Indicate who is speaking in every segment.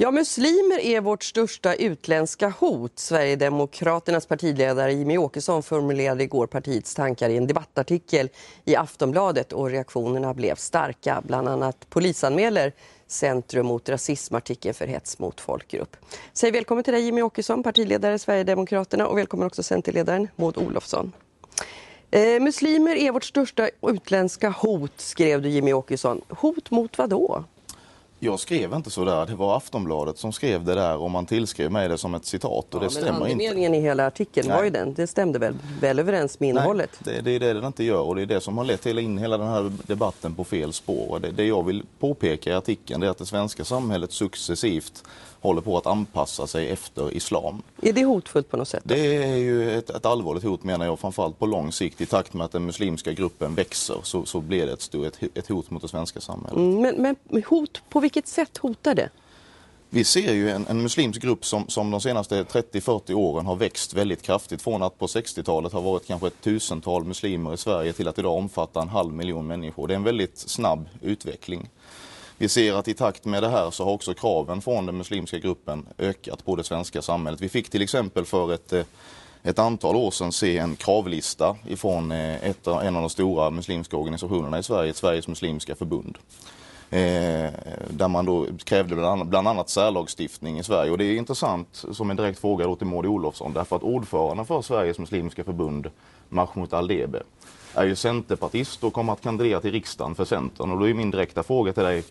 Speaker 1: Ja, muslimer är vårt största utländska hot. Sverigedemokraternas partiledare Jimmy Åkesson formulerade igår partiets tankar i en debattartikel i Aftonbladet och reaktionerna blev starka. Bland annat polisanmäler Centrum mot rasismartikeln för hets mot folkgrupp. Säg välkommen till dig Jimmy Åkesson, partiledare Sverigedemokraterna och välkommen också Centerledaren Maud Olofsson. Eh, muslimer är vårt största utländska hot, skrev du Jimmy Åkesson. Hot mot vad då?
Speaker 2: Jag skrev inte så där. Det var Aftonbladet som skrev det där och man tillskrev mig det som ett citat och ja, det stämmer inte.
Speaker 1: Meningen i hela artikeln Nej. var ju den. Det stämde väl, väl överens med innehållet?
Speaker 2: Nej, det, det är det den inte gör och det är det som har lett hela, in hela den här debatten på fel spår. Det, det jag vill påpeka i artikeln är att det svenska samhället successivt håller på att anpassa sig efter islam.
Speaker 1: Är det hotfullt på något sätt?
Speaker 2: Det är ju ett, ett allvarligt hot menar jag, framförallt på lång sikt. I takt med att den muslimska gruppen växer så, så blir det ett, ett, ett hot mot det svenska samhället.
Speaker 1: Mm, men, men hot, på vilket sätt hotar det?
Speaker 2: Vi ser ju en, en muslimsk grupp som, som de senaste 30-40 åren har växt väldigt kraftigt. Från att på 60-talet har varit kanske ett tusental muslimer i Sverige till att idag omfatta en halv miljon människor. Det är en väldigt snabb utveckling. Vi ser att i takt med det här så har också kraven från den muslimska gruppen ökat på det svenska samhället. Vi fick till exempel för ett, eh, ett antal år sedan se en kravlista ifrån eh, ett, en av de stora muslimska organisationerna i Sverige, Sveriges muslimska förbund. Eh, där man då krävde bland annat, bland annat särlagstiftning i Sverige. Och det är intressant som en direkt fråga då till Maud Olofsson därför att ordföranden för Sveriges muslimska förbund, Mahmoud Aldebe, är ju centerpartist och kommer att kandidera till riksdagen för Centern. Och då är min direkta fråga till dig,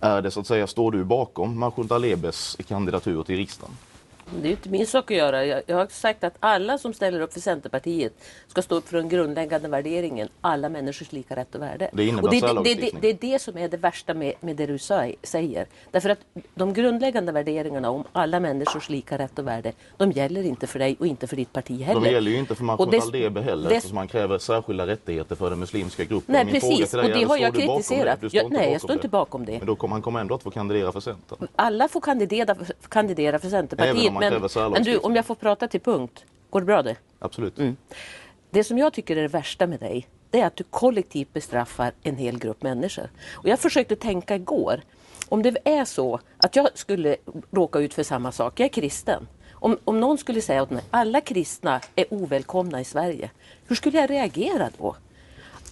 Speaker 2: är det så att säga, står du bakom Mahmoud Alebes kandidatur till riksdagen?
Speaker 3: Det är inte min sak att göra. Jag, jag, har sagt att alla som ställer upp för Centerpartiet ska stå upp för den grundläggande värderingen, alla människors lika rätt och värde.
Speaker 2: Det
Speaker 3: och det, det, det, det, är det som är det värsta med, med det du säger. Därför att de grundläggande värderingarna om alla människors lika rätt och värde, de gäller inte för dig och inte för ditt parti heller.
Speaker 2: De gäller ju inte för Mahmoud Aldebe heller det, eftersom han kräver särskilda rättigheter för den muslimska gruppen.
Speaker 3: Nej, Min precis. Dig, och det har jag kritiserat. Jag, nej, jag står inte bakom det.
Speaker 2: Men då kommer han kommer ändå att få kandidera för Centern.
Speaker 3: Alla får kandidera, kandidera för Centerpartiet.
Speaker 2: Man men,
Speaker 3: men du, om jag får prata till punkt. Går det bra det?
Speaker 2: Absolut. Mm.
Speaker 3: Det som jag tycker är det värsta med dig, det är att du kollektivt bestraffar en hel grupp människor. Och jag försökte tänka igår, om det är så att jag skulle råka ut för samma sak, jag är kristen. Om, om någon skulle säga att alla kristna är ovälkomna i Sverige, hur skulle jag reagera då?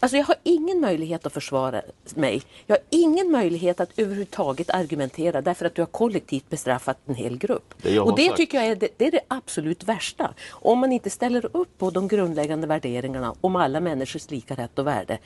Speaker 3: Alltså jag har ingen möjlighet att försvara mig. Jag har ingen möjlighet att överhuvudtaget argumentera därför att du har kollektivt bestraffat en hel grupp.
Speaker 2: Det
Speaker 3: och det
Speaker 2: sagt.
Speaker 3: tycker jag är det, det, är det absolut värsta. Om man inte ställer upp på de grundläggande värderingarna om alla människors lika rätt och värde,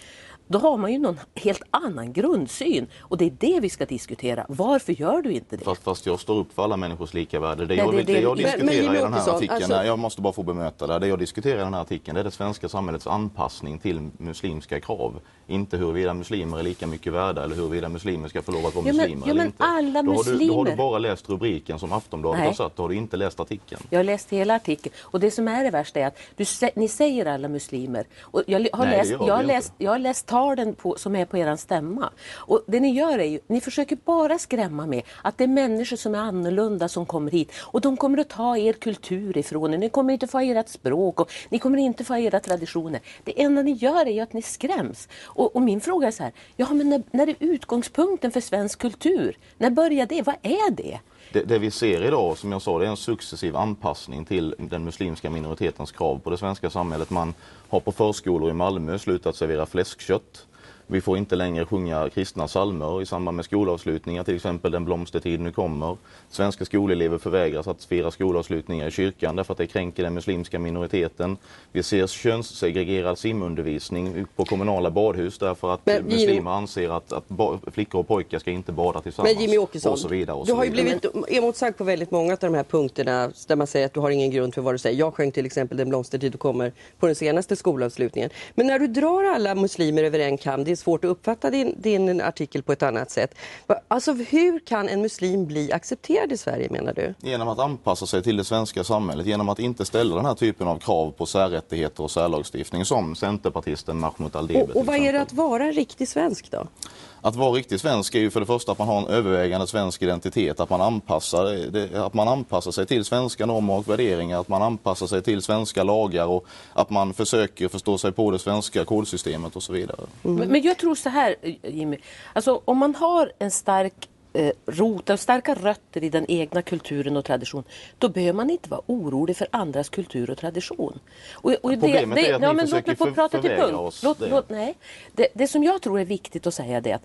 Speaker 3: då har man ju någon helt annan grundsyn. Och det är det vi ska diskutera. Varför gör du inte det?
Speaker 2: Fast, fast jag står upp för alla människors lika värde. Det, Nej, jag, det, det, det jag diskuterar men, men i den här artikeln, alltså... jag måste bara få bemöta det. Det jag diskuterar i den här artikeln det är det svenska samhällets anpassning till muslimska krav. Inte huruvida muslimer är lika mycket värda eller huruvida muslimer ska få lov att vara ja, men, muslimer
Speaker 3: ja,
Speaker 2: eller inte.
Speaker 3: Alla
Speaker 2: då,
Speaker 3: har
Speaker 2: du, då har du bara läst rubriken som Aftonbladet Nej. har satt. Då har du inte läst artikeln.
Speaker 3: Jag har läst hela artikeln. Och det som är det värsta är att du, ni säger alla muslimer. Och jag, har Nej, läst, jag, har läst, jag har läst tar den på, som är på er stämma. Och det ni gör är ju, ni försöker bara skrämma med att det är människor som är annorlunda som kommer hit. Och de kommer att ta er kultur ifrån er. Ni kommer inte få ert språk och ni kommer inte få era traditioner. Det enda ni gör är ju att ni skräms. Och, och min fråga är så här, ja men när, när är utgångspunkten för svensk kultur? När börjar det? Vad är det?
Speaker 2: Det, det, vi ser idag, som jag sa, det är en successiv anpassning till den muslimska minoritetens krav på det svenska samhället. Man har på förskolor i Malmö slutat servera fläskkött. Vi får inte längre sjunga kristna psalmer i samband med skolavslutningar, till exempel Den blomstertid nu kommer. Svenska skolelever förvägras att fira skolavslutningar i kyrkan därför att det kränker den muslimska minoriteten. Vi ser könssegregerad simundervisning på kommunala badhus därför att Men, muslimer Jimmy... anser att, att flickor och pojkar ska inte bada tillsammans.
Speaker 1: Men Jimmy Åkesson,
Speaker 2: och så vidare, och
Speaker 1: du har ju blivit emotsagd på väldigt många av de här punkterna där man säger att du har ingen grund för vad du säger. Jag sjöng till exempel Den blomstertid du kommer på den senaste skolavslutningen. Men när du drar alla muslimer över en kam, är svårt att uppfatta din, din artikel på ett annat sätt. Alltså hur kan en muslim bli accepterad i Sverige menar du?
Speaker 2: Genom att anpassa sig till det svenska samhället, genom att inte ställa den här typen av krav på särrättigheter och särlagstiftning som centerpartisten Mahmoud Aldebe.
Speaker 1: Och, och vad är det att vara en riktig svensk då?
Speaker 2: Att vara riktigt svensk är ju för det första att man har en övervägande svensk identitet, att man anpassar, att man anpassar sig till svenska normer och värderingar, att man anpassar sig till svenska lagar och att man försöker förstå sig på det svenska kodsystemet och så vidare.
Speaker 3: Mm. Men, men jag tror så här Jimmy, alltså om man har en stark eh, rota starka rötter i den egna kulturen och traditionen, då behöver man inte vara orolig för andras kultur och tradition.
Speaker 2: Och, och Problemet det, är att ja, ni försöker för, prata till punkt. oss
Speaker 3: låt, det. Låt, nej. Det, det som jag tror är viktigt att säga är att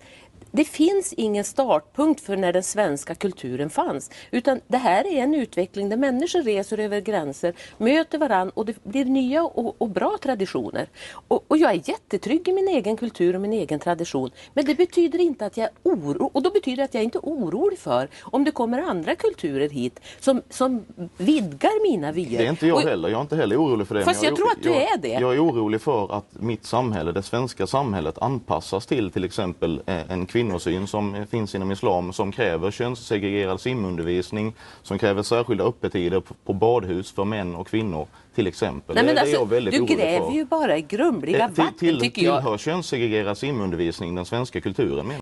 Speaker 3: det finns ingen startpunkt för när den svenska kulturen fanns. Utan det här är en utveckling där människor reser över gränser, möter varandra och det blir nya och, och bra traditioner. Och, och, jag är jättetrygg i min egen kultur och min egen tradition. Men det betyder inte att jag är oro och då betyder det att jag inte är orolig för om det kommer andra kulturer hit som, som vidgar mina vyer.
Speaker 2: Det är inte jag och, heller. Jag är inte heller orolig för det.
Speaker 3: Fast jag, jag, tror att du
Speaker 2: jag,
Speaker 3: är det.
Speaker 2: Jag är orolig för att mitt samhälle, det svenska samhället, anpassas till till exempel eh, en kvinna kvinnosyn som finns inom islam som kräver könssegregerad simundervisning, som kräver särskilda öppettider på badhus för män och kvinnor till exempel.
Speaker 3: Nej, men alltså, du gräver ju bara i grumliga vatten
Speaker 2: till,
Speaker 3: tycker jag.
Speaker 2: Tillhör könssegregerad simundervisning den svenska kulturen?